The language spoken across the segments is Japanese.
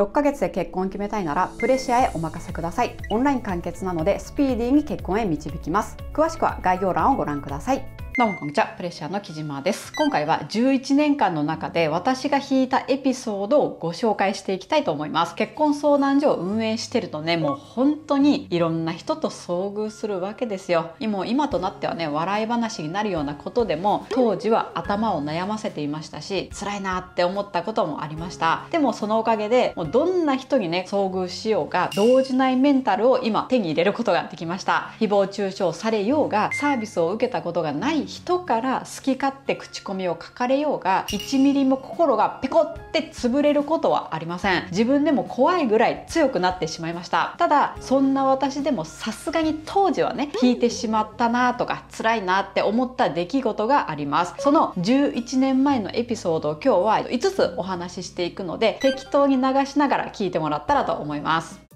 6ヶ月で結婚を決めたいならプレシアへお任せください。オンライン完結なのでスピーディーに結婚へ導きます。詳しくは概要欄をご覧ください。どうもこんにちはプレッシャーの木島です。今回は11年間の中で私が引いたエピソードをご紹介していきたいと思います。結婚相談所を運営してるとねもう本当にいろんな人と遭遇するわけですよ。今今となってはね笑い話になるようなことでも当時は頭を悩ませていましたし辛いなって思ったこともありました。でもそのおかげでもうどんな人にね遭遇しようが動じないメンタルを今手に入れることができました。誹謗中傷されようがサービスを受けたことがない人から好き勝手口コミを書かれようが1ミリも心がペコって潰れることはありません。自分でも怖いぐらい強くなってしまいました。ただそんな私でもさすがに当時はね引いてしまったなとか辛いなって思った出来事があります。その11年前のエピソードを今日は5つお話ししていくので適当に流しながら聞いてもらったらと思います。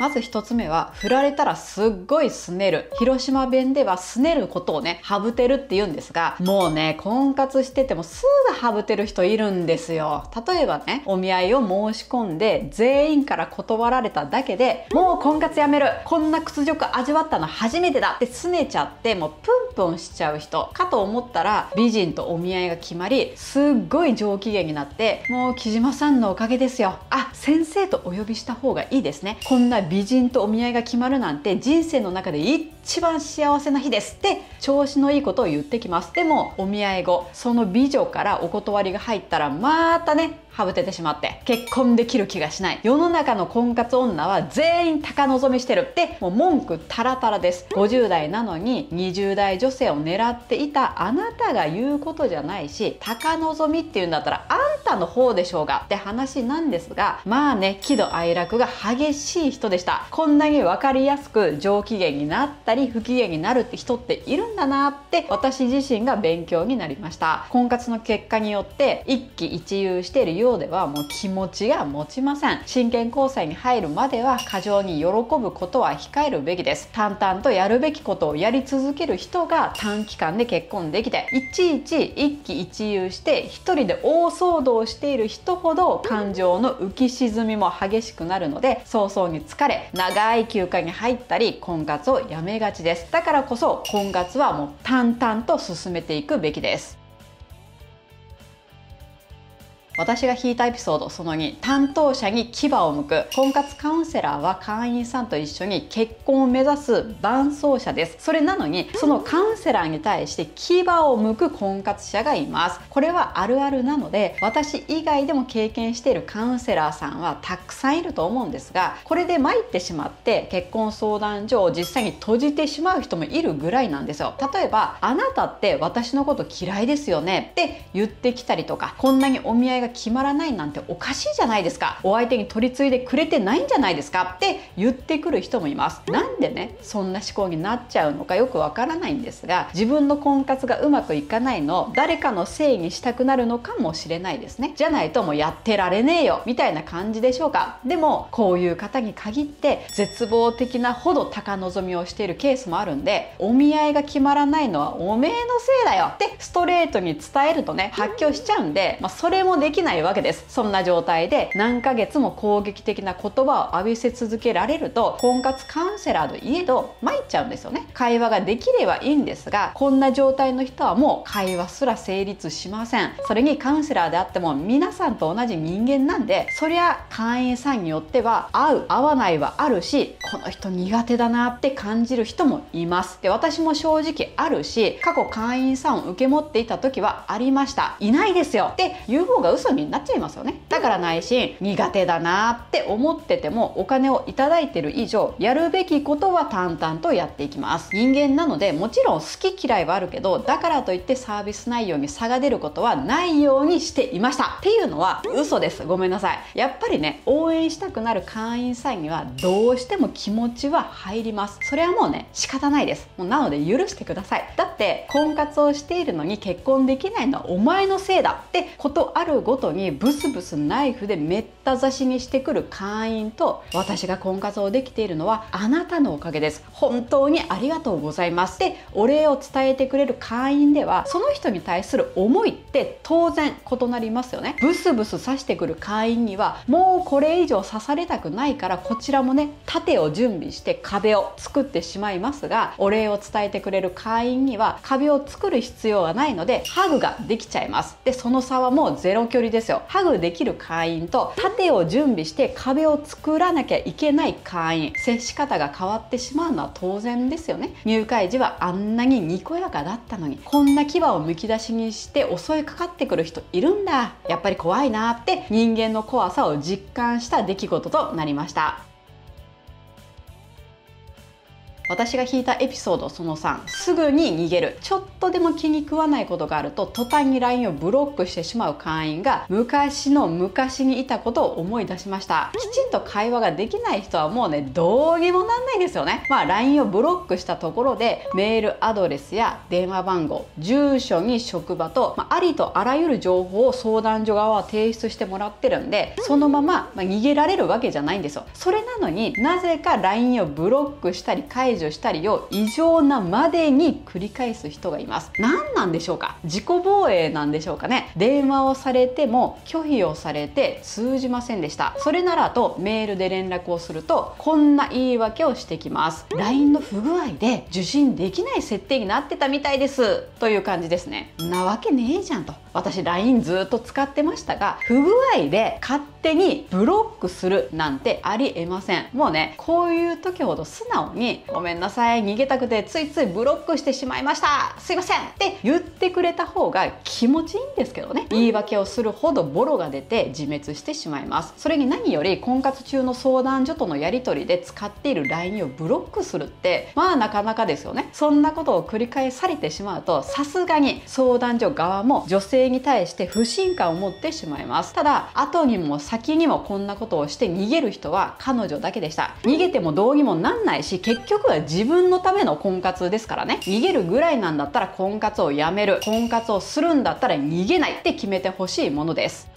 まず一つ目は、振られたらすっごいすねる。広島弁ではすねることをね、ハブてるって言うんですが、もうね、婚活しててもすぐハブてる人いるんですよ。例えばね、お見合いを申し込んで、全員から断られただけで、もう婚活やめるこんな屈辱味わったの初めてだってすねちゃって、もうプンプンしちゃう人。かと思ったら、美人とお見合いが決まり、すっごい上機嫌になって、もう木島さんのおかげですよ。あ、先生とお呼びした方がいいですね。こんな美人とお見合いが決まるなんて人生の中で一一番幸せな日です。って調子のいいことを言ってきます。でもお見合い後その美女からお断りが入ったらまたねはぶててしまって結婚できる気がしない。世の中の婚活女は全員高望みしてる。ってもう文句タラタラです。50代なのに20代女性を狙っていたあなたが言うことじゃないし高望みっていうんだったらあんたの方でしょうがって話なんですがまあね喜怒哀楽が激しい人でした。こんなに分かりやすく上機嫌になったたり不機嫌になるって人っているんだなって私自身が勉強になりました。婚活の結果によって一喜一憂しているようではもう気持ちが持ちません。真剣交際に入るまでは過剰に喜ぶことは控えるべきです。淡々とやるべきことをやり続ける人が短期間で結婚できていちいち一喜一憂して一人で大騒動している人ほど感情の浮き沈みも激しくなるので早々に疲れ長い休暇に入ったり婚活をやめがちです。だからこそ婚活はもう淡々と進めていくべきです。私が引いたエピソードその2担当者に牙を向く。婚活カウンセラーは会員さんと一緒に結婚を目指す伴走者です。それなのにそのカウンセラーに対して牙を向く婚活者がいます。これはあるあるなので私以外でも経験しているカウンセラーさんはたくさんいると思うんですがこれで参ってしまって結婚相談所を実際に閉じてしまう人もいるぐらいなんですよ。例えばあなたって私のこと嫌いですよねって言ってきたりとかこんなにお見合いが決まらないなんておかしいじゃないですか。お相手に取り継いでくれてないんじゃないですかって言ってくる人もいます。なんでねそんな思考になっちゃうのかよくわからないんですが自分の婚活がうまくいかないの誰かのせいにしたくなるのかもしれないですね。じゃないともうやってられねえよみたいな感じでしょうか。でもこういう方に限って絶望的なほど高望みをしているケースもあるんでお見合いが決まらないのはおめえのせいだよってストレートに伝えるとね発狂しちゃうんで、まあ、それもできないわけです。そんな状態で何ヶ月も攻撃的な言葉を浴びせ続けられると婚活カウンセラーといえど参っちゃうんですよね。会話ができればいいんですがこんな状態の人はもう会話すら成立しません。それにカウンセラーであっても皆さんと同じ人間なんでそりゃ会員さんによっては合う合わないはあるしこの人苦手だなって感じる人もいます。で私も正直あるし過去会員さんを受け持っていた時はありました。いないですよ。って言う方が嘘になっちゃいますよね。だから内心苦手だなって思っててもお金をいただいてる以上やるべきことは淡々とやっていきます。人間なのでもちろん好き嫌いはあるけどだからといってサービス内容に差が出ることはないようにしていました。っていうのは嘘です。ごめんなさい。やっぱりね応援したくなる会員さんにはどうしても気持ちは入ります。それはもうね仕方ないです。もうなので許してください。だって婚活をしているのに結婚できないのはお前のせいだってことあるごごとにブスブスナイフでめった刺しにしてくる会員と私が婚活をできているのはあなたのおかげです。本当にありがとうございます。でお礼を伝えてくれる会員ではその人に対する思いって当然異なりますよね。ブスブス刺してくる会員にはもうこれ以上刺されたくないからこちらもね盾を準備して壁を作ってしまいますがお礼を伝えてくれる会員には壁を作る必要はないのでハグができちゃいます。でその差はもうゼロ距離ですよ。ハグできる会員と盾を準備して壁を作らなきゃいけない会員。接し方が変わってしまうのは当然ですよね。入会時はあんなににこやかだったのに。こんな牙をむき出しにして襲いかかってくる人いるんだ。やっぱり怖いなって人間の怖さを実感した出来事となりました。私が引いたエピソードその3すぐに逃げる。ちょっとでも気に食わないことがあると途端に LINE をブロックしてしまう会員が昔の昔にいたことを思い出しました。きちんと会話ができない人はもうねどうにもなんないですよねまあ LINE をブロックしたところでメールアドレスや電話番号住所に職場と、まあ、ありとあらゆる情報を相談所側は提出してもらってるんでそのまま、まあ、逃げられるわけじゃないんですよ。それなのになぜか LINE をブロックしたり解除除したりを異常なまでに繰り返す人がいます。何なんでしょうか？自己防衛なんでしょうかね？電話をされても拒否をされて通じませんでした。それならとメールで連絡をするとこんな言い訳をしてきます。LINE の不具合で受信できない設定になってたみたいです。という感じですね。なわけねえじゃんと。私 LINE ずっと使ってましたが不具合で勝手にブロックするなんてありえません。もうねこういう時ほど素直にごめんなさい。逃げたくてついついブロックしてしまいました。すいません。って言ってくれた方が気持ちいいんですけどね。言い訳をするほどボロが出て自滅してしまいます。それに何より婚活中の相談所とのやり取りで使っている LINE をブロックするってまあなかなかですよね。そんなことを繰り返されてしまうとさすがに相談所側も女性に対して不信感を持ってしまいます。ただ後にも先にもこんなことをして逃げる人は彼女だけでした。逃げてもどうにもなんないし結局は自分のための婚活ですからね。逃げるぐらいなんだったら婚活をやめる。婚活をするんだったら逃げないって決めてほしいものです。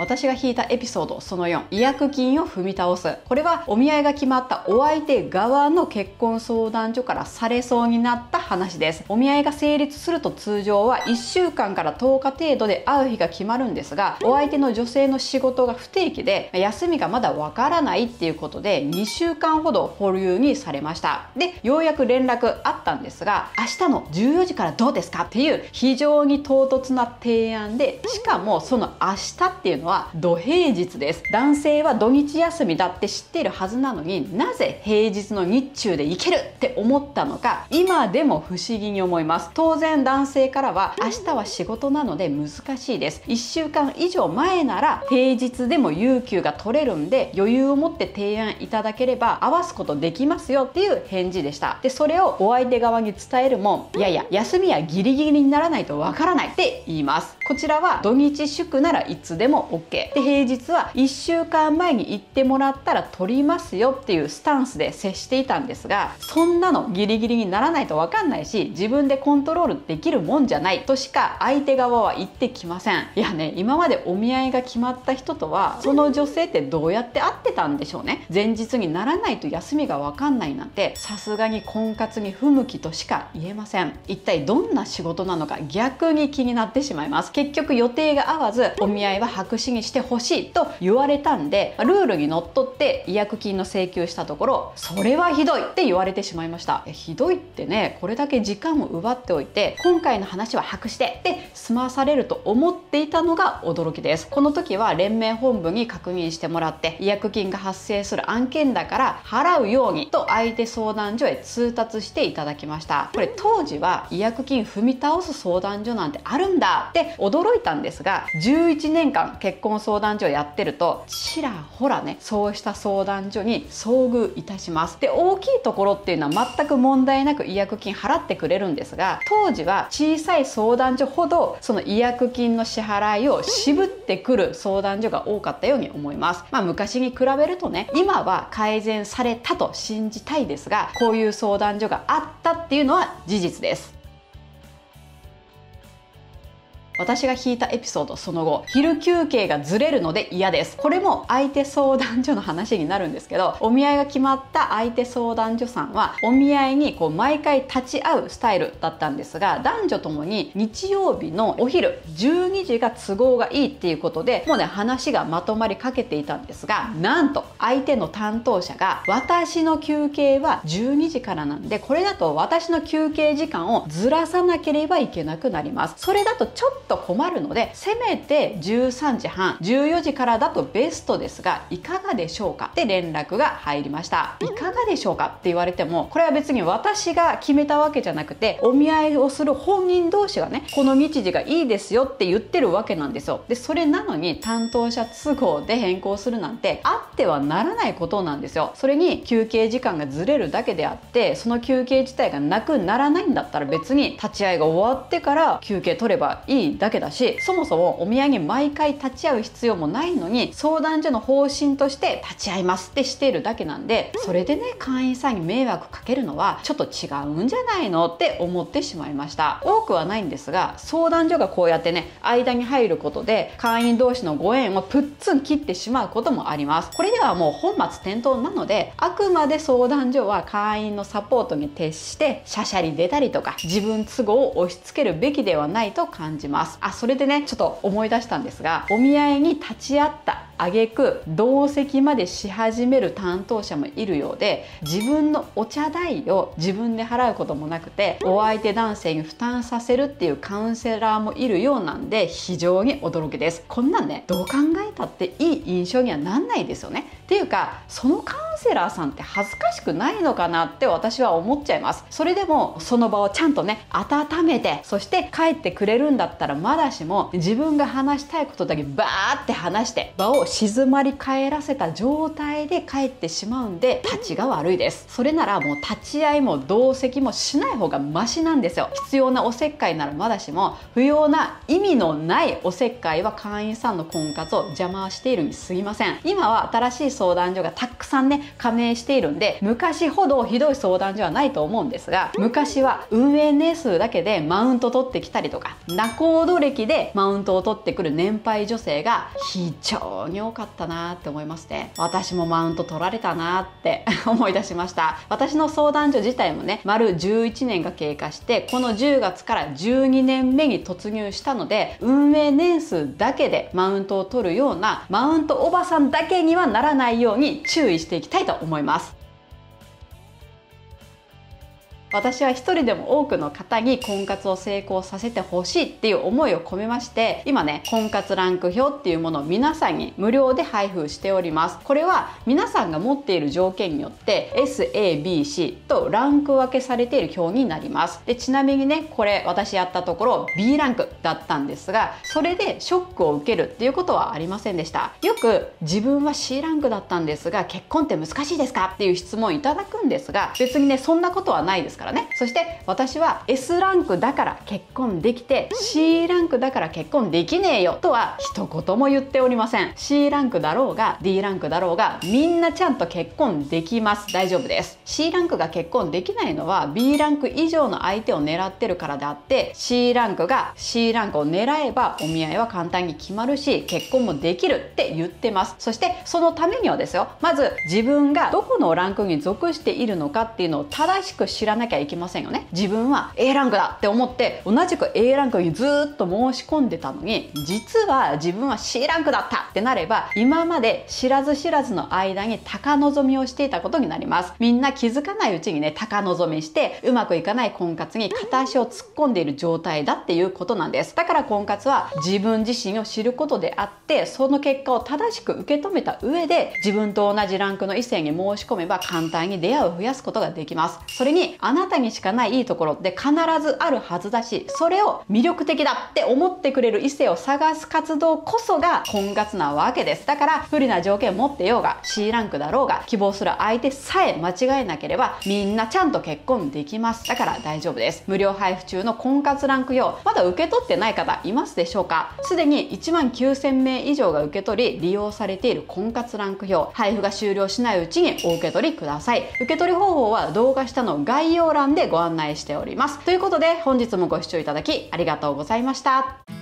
私が引いたエピソードその4違約金を踏み倒す。これはお見合いが決まったお相手側の結婚相談所からされそうになった話です。お見合いが成立すると通常は1週間から10日程度で会う日が決まるんですがお相手の女性の仕事が不定期で休みがまだわからないっていうことで2週間ほど保留にされました。でようやく連絡あったんですが明日の14時からどうですか？っていう非常に唐突な提案でしかもその明日っていうのはは土平日です。男性は土日休みだって知ってるはずなのになぜ平日の日中で行けるって思ったのか今でも不思議に思います。当然男性からは明日は仕事なので難しいです。1週間以上前なら平日でも有給が取れるんで余裕を持って提案いただければ合わすことできますよっていう返事でした。でそれをお相手側に伝えるもいやいや休みはギリギリにならないとわからないって言います。こちらは土日祝ならいつでも OK で平日は1週間前に行ってもらったら取りますよっていうスタンスで接していたんですがそんなのギリギリにならないと分かんないし自分でコントロールできるもんじゃないとしか相手側は言ってきません。いやね今までお見合いが決まった人とはその女性ってどうやって会ってたんでしょうね。前日にならないと休みが分かんないなんてさすがに婚活に不向きとしか言えません。一体どんな仕事なのか逆に気になってしまいます。結局予定が合わずお見合いは白紙にしてほしいと言われたんでルールにのっとって違約金の請求したところそれはひどいって言われてしまいました。ひどいってねこれだけ時間を奪っておいて今回の話は白してで済まされると思っていたのが驚きです。この時は連盟本部に確認してもらって違約金が発生する案件だから払うようにと相手相談所へ通達していただきました。これ当時は違約金踏み倒す相談所なんてあるんだって驚いたんですが11年間結結婚相談所やってるとちらほらねそうした相談所に遭遇いたします。で大きいところっていうのは全く問題なく違約金払ってくれるんですが当時は小さい相談所ほどその違約金の支払いを渋ってくる相談所が多かったように思います。まあ昔に比べるとね今は改善されたと信じたいですがこういう相談所があったっていうのは事実です。私が引いたエピソードその後昼休憩がずれるので嫌です。これも相手相談所の話になるんですけどお見合いが決まった相手相談所さんはお見合いにこう毎回立ち会うスタイルだったんですが男女ともに日曜日のお昼12時が都合がいいっていうことでもうね話がまとまりかけていたんですがなんと相手の担当者が私の休憩は12時からなんでこれだと私の休憩時間をずらさなければいけなくなります。それだとちょっとと困るのでせめて13時半14時からだとベストですがいかがでしょうか？って連絡が入りました。いかがでしょうか？って言われてもこれは別に私が決めたわけじゃなくてお見合いをする本人同士がねこの日時がいいですよって言ってるわけなんですよ。でそれなのに担当者都合で変更するなんてあってはならないことなんですよ。それに休憩時間がずれるだけであってその休憩自体がなくならないんだったら別に立ち会いが終わってから休憩取ればいいだけだしそもそもお見合いに毎回立ち会う必要もないのに相談所の方針として立ち会いますってしているだけなんでそれでね会員さんに迷惑かけるのはちょっと違うんじゃないのって思ってしまいました。多くはないんですが相談所がこうやってね間に入ることで会員同士のご縁をプッツン切ってしまうこともあります。これではもう本末転倒なのであくまで相談所は会員のサポートに徹してしゃしゃり出たりとか自分都合を押し付けるべきではないと感じます。あそれでねちょっと思い出したんですがお見合いに立ち会った挙句同席までし始める担当者もいるようで自分のお茶代を自分で払うこともなくてお相手男性に負担させるっていうカウンセラーもいるようなんで非常に驚きです。こんなんねどう考えたっていい印象にはなんないですよね。っていうかそのカウンセラーさんって恥ずかしくないのかなって私は思っちゃいます。それでもその場をちゃんとね温めてそして帰ってくれるんだったらまだしも自分が話したいことだけバーって話して場を静まり返らせた状態で帰ってしまうんで立ちが悪いです。それならもう立ち会いも同席もしない方がマシなんですよ。必要なおせっかいならまだしも不要な意味のないおせっかいは会員さんの婚活を邪魔しているに過ぎません。今は新しい相談所がたくさんね加盟しているんで昔ほどひどい相談所はないと思うんですが昔は運営年数だけでマウント取ってきたりとか仲人歴でマウントを取ってくる年配女性が非常に多かったなって思いますね私もマウント取られたなって 思い出しました。私の相談所自体もね丸11年が経過してこの10月から12年目に突入したので運営年数だけでマウントを取るようなマウントおばさんだけにはならないように注意していきたいと思います。私は一人でも多くの方に婚活を成功させてほしいっていう思いを込めまして今ね婚活ランク表っていうものを皆さんに無料で配布しております。これは皆さんが持っている条件によって SABC とランク分けされている表になります。でちなみにねこれ私やったところ B ランクだったんですがそれでショックを受けるっていうことはありませんでした。よく自分は C ランクだったんですが結婚って難しいですかっていう質問いただくんですが別にねそんなことはないです。からね。そして私は S ランクだから結婚できて C ランクだから結婚できねえよとは一言も言っておりません。C ランクだろうが D ランクだろうがみんなちゃんと結婚できます。大丈夫です。C ランクが結婚できないのは B ランク以上の相手を狙ってるからであって C ランクが C ランクを狙えばお見合いは簡単に決まるし結婚もできるって言ってます。そしてそのためにはですよまず自分がどこのランクに属しているのかっていうのを正しく知らなきゃいけませんよね。自分は A ランクだって思って同じく A ランクにずっと申し込んでたのに実は自分は C ランクだったってなれば今まで知らず知らずの間に高望みをしていたことになります。みんな気づかないうちにね高望みしてうまくいかない婚活に片足を突っ込んでいる状態だっていうことなんです。だから婚活は自分自身を知ることであってその結果を正しく受け止めた上で自分と同じランクの異性に申し込めば簡単に出会いを増やすことができます。それにあななたにしかないいいところって必ずあるはずだしそれを魅力的だって思ってくれる異性を探す活動こそが婚活なわけです。だから不利な条件持ってようが C ランクだろうが希望する相手さえ間違えなければみんなちゃんと結婚できます。だから大丈夫です。無料配布中の婚活ランク表まだ受け取ってない方いますでしょうか？すでに1万9000名以上が受け取り利用されている婚活ランク表。配布が終了しないうちにお受け取りください。受け取り方法は動画下の概要欄でご案内しております。ということで本日もご視聴いただきありがとうございました。